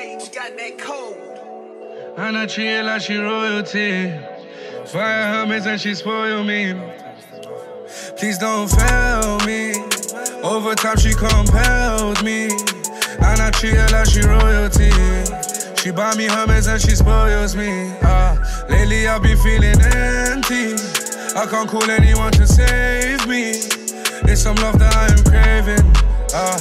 James got that code. And I treat her like she royalty. Fire her mates and she spoil me. Please don't fail me. Over time she compelled me. And I treat her like she royalty. She buy me Hermes and she spoils me. Ah, lately I've been feeling empty. I can't call anyone to save me. It's some love that I am craving. Ah,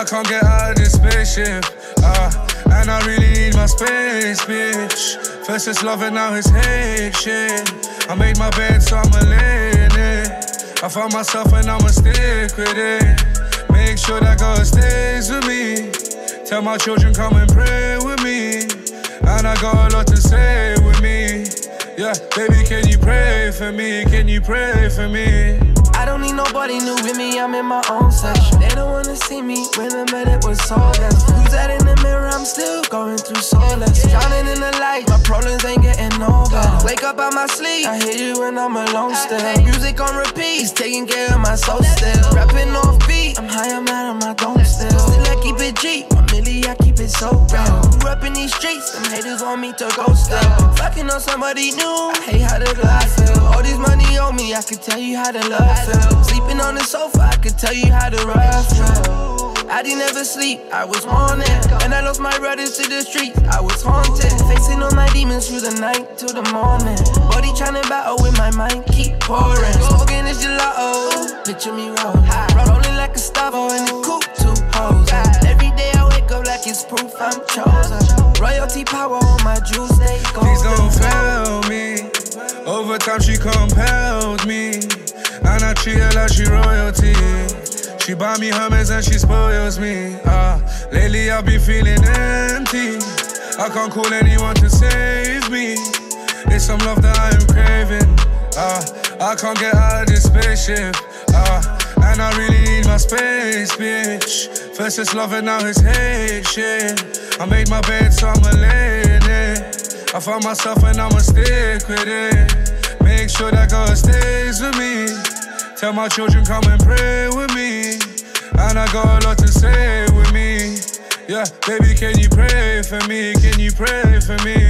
I can't get out of this spaceship. Ah, and I really need my space, bitch. First it's love and now it's hate shit. I made my bed, so I'ma lay in it. I found myself and I'ma stick with it. Make sure that God stays with me. Tell my children come and pray with me. And I got a lot to say with me. Yeah, baby, can you pray for me? Can you pray for me? I don't need nobody new with me, I'm in my own section. They don't wanna see me when I met it was soulless. Who's that in the mirror? I'm still going through solace. Drowning in the light, my problems ain't getting no better. Wake up out my sleep, I hear you when I'm alone still. Music on repeat, it's taking care of my soul still. Rapping off beat, I'm high, I'm out of my dome still. Still I keep it G, my milli, I keep it so real. Grew up in these streets, them haters want me to go still. Fucking on somebody new, I hate how the glide feel. All this money on me, I could tell you how the love feel. Sleeping on the sofa, I could tell you how the rough feel. I didn't ever sleep, I was wanted. And I lost my brothers to the streets, I was haunted. Facing all my demons through the night till the morning. Body trying to battle with my mind, keep pouring. Smoking this gelato, picture me rolling. Rolling like a Gustavo in the coupe, two hoes. Every day I wake up like it's proof I'm chosen. Royalty power on my juice, they go. Please don't fail me. Over time she compelled me. And I treat her like she royalty. She buy me Hermes and she spoils me. Ah, lately I've been feeling empty. I can't call anyone to save me. It's some love that I am craving. Ah, I can't get out of this spaceship. Ah, and I really need my space, bitch. First it's love and now it's hate shit. I made my bed, so I'ma lay in it. I found myself and I'ma stick with it. Make sure that God stays with me. Tell my children come and pray with me. And I got a lot to say with me. Yeah, baby, can you pray for me? Can you pray for me?